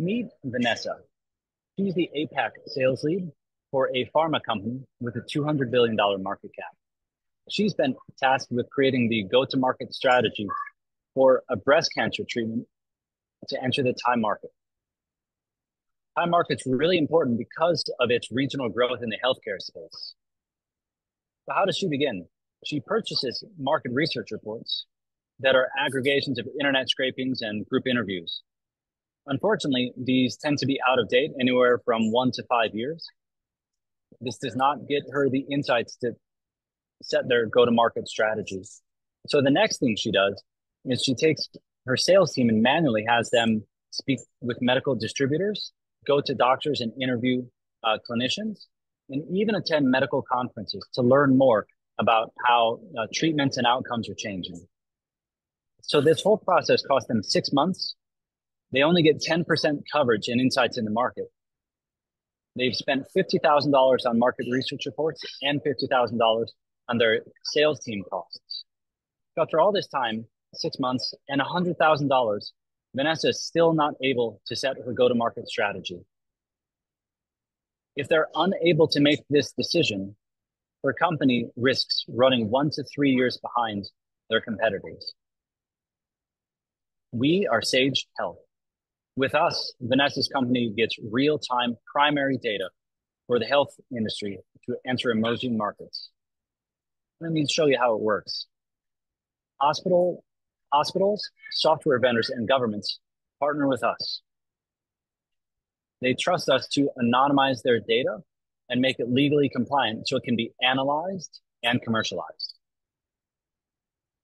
Meet Vanessa. She's the APAC sales lead for a pharma company with a $200 billion market cap. She's been tasked with creating the go-to-market strategy for a breast cancer treatment to enter the Thai market. Thai market's really important because of its regional growth in the healthcare space. So how does she begin? She purchases market research reports that are aggregations of internet scrapings and group interviews. Unfortunately, these tend to be out of date, anywhere from one to five years. This does not get her the insights to set their go-to-market strategies. So the next thing she does is she takes her sales team and manually has them speak with medical distributors, go to doctors and interview uh, clinicians, and even attend medical conferences to learn more about how uh, treatments and outcomes are changing. So this whole process cost them six months. They only get 10% coverage and insights in the market. They've spent $50,000 on market research reports and $50,000 on their sales team costs. After all this time, six months and $100,000, Vanessa is still not able to set her go-to-market strategy. If they're unable to make this decision, her company risks running one to three years behind their competitors. We are Sage Health. With us, Vanessa's company gets real-time primary data for the health industry to enter emerging markets. Let me show you how it works. Hospital, hospitals, software vendors, and governments partner with us. They trust us to anonymize their data and make it legally compliant so it can be analyzed and commercialized.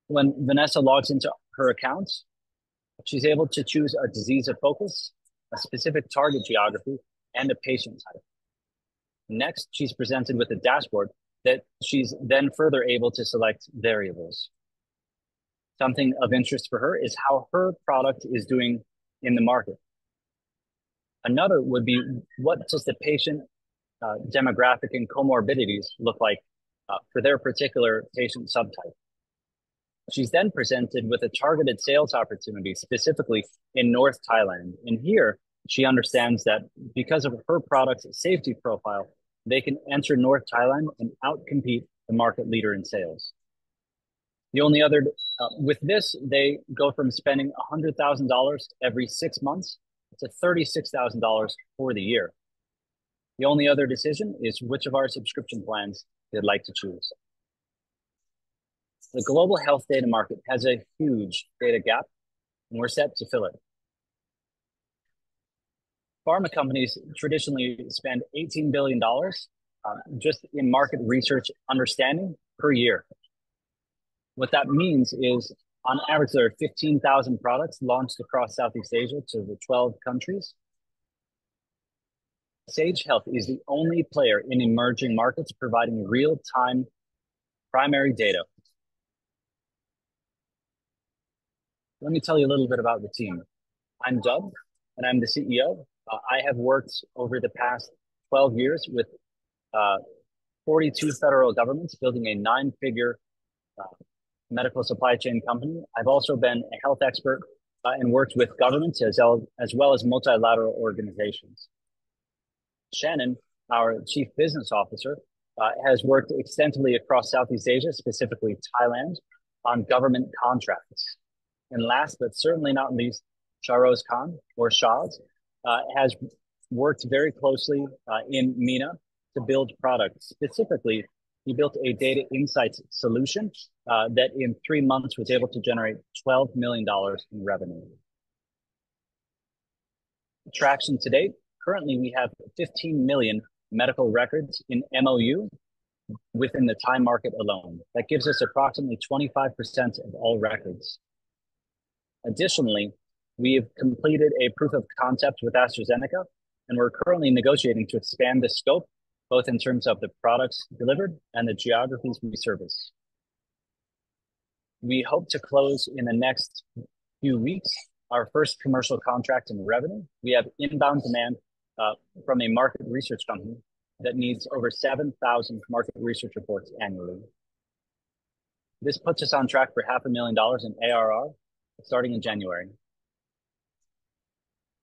When Vanessa logs into her accounts, she's able to choose a disease of focus, a specific target geography, and a patient type. Next, she's presented with a dashboard that she's then further able to select variables. Something of interest for her is how her product is doing in the market. Another would be what does the patient uh, demographic and comorbidities look like uh, for their particular patient subtype. She's then presented with a targeted sales opportunity specifically in North Thailand. And here she understands that because of her product's safety profile, they can enter North Thailand and outcompete the market leader in sales. The only other, uh, with this, they go from spending $100,000 every six months to $36,000 for the year. The only other decision is which of our subscription plans they'd like to choose. The global health data market has a huge data gap, and we're set to fill it. Pharma companies traditionally spend $18 billion uh, just in market research understanding per year. What that means is, on average, there are 15,000 products launched across Southeast Asia to the 12 countries. Sage Health is the only player in emerging markets providing real-time primary data let me tell you a little bit about the team. I'm Doug, and I'm the CEO. Uh, I have worked over the past 12 years with uh, 42 federal governments building a nine figure uh, medical supply chain company. I've also been a health expert uh, and worked with governments as well, as well as multilateral organizations. Shannon, our chief business officer, uh, has worked extensively across Southeast Asia, specifically Thailand, on government contracts. And last but certainly not least, Shahroz Khan, or Shaz, uh, has worked very closely uh, in MENA to build products. Specifically, he built a data insights solution uh, that in three months was able to generate $12 million in revenue. Traction to date, currently we have 15 million medical records in MOU within the Thai market alone. That gives us approximately 25% of all records. Additionally, we have completed a proof of concept with AstraZeneca, and we're currently negotiating to expand the scope, both in terms of the products delivered and the geographies we service. We hope to close in the next few weeks our first commercial contract in revenue. We have inbound demand uh, from a market research company that needs over 7,000 market research reports annually. This puts us on track for half a million dollars in ARR starting in January.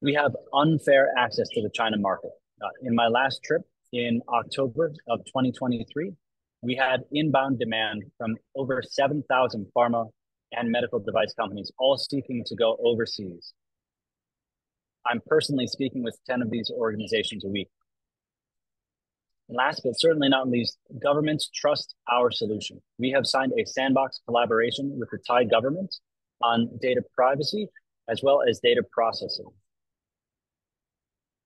we have unfair access to the China market. Uh, in my last trip in October of 2023, we had inbound demand from over 7,000 pharma and medical device companies, all seeking to go overseas. I'm personally speaking with 10 of these organizations a week. Last but certainly not least, governments trust our solution. We have signed a sandbox collaboration with the Thai government on data privacy as well as data processing.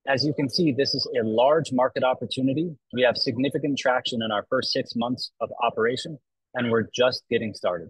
As you can see, this is a large market opportunity. We have significant traction in our first six months of operation, and we're just getting started.